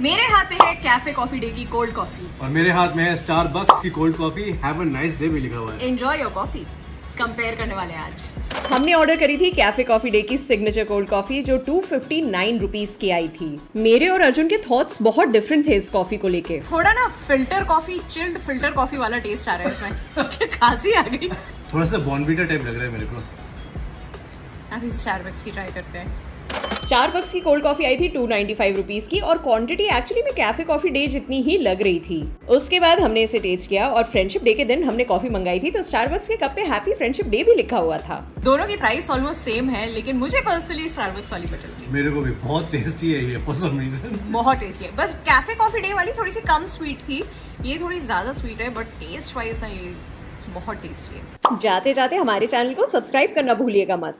मेरे हाथ में है कैफ़े कॉफ़ी डे की कोल्ड कॉफ़ी। और मेरे हाथ में है स्टार बक्स की cold coffee have a nice day भी लिखा हुआ है। एंजॉय योर कॉफ़ी कंपेयर करने वाले आज। हमने ऑर्डर करी थी कैफ़े कॉफ़ी डे की सिग्नेचर कोल्ड कॉफ़ी जो टू फिफ्टी नाइन रुपीज़ की आई थी। मेरे और अर्जुन के थॉट्स बहुत डिफरेंट थे इस कॉफ़ी को लेके। थोड़ा ना filter coffee chilled filter coffee वाला टेस्ट आ रहा है इसमें। खांसी आ गई। थोड़ा सा बॉन्विटा टाइप लग रहा है मेरे को। अभी स्टारबक्स की ट्राई करते हैं। स्टारबक्स की कोल्ड कॉफ़ी आई थी टू नाइन्टी फाइव रुपीज़ की और क्वांटिटी एक्चुअली में कैफ़े कॉफ़ी डे जितनी ही लग रही थी। उसके बाद हमने इसे टेस्ट किया और फ्रेंडशिप डे के दिन हमने कॉफ़ी मंगाई थी तो स्टारबक्स के कप पे हैप्पी फ्रेंडशिप डे भी लिखा हुआ था। दोनों की प्राइस ऑलमोस्ट सेम है लेकिन मुझे पर्सनली स्टारबक्स वाली पसंद गई मेरे को भी बहुत टेस्टी है ये फॉर सम रीजन बहुत टेस्टी है। बस कैफ़े कॉफ़ी डे वाली थोड़ी सी कम स्वीट थी ये थोड़ी ज़्यादा स्वीट है बट टेस्ट वाइज ना ये बहुत टेस्टी है। जाते जाते हमारे चैनल को सब्सक्राइब करना भूलिएगा मत।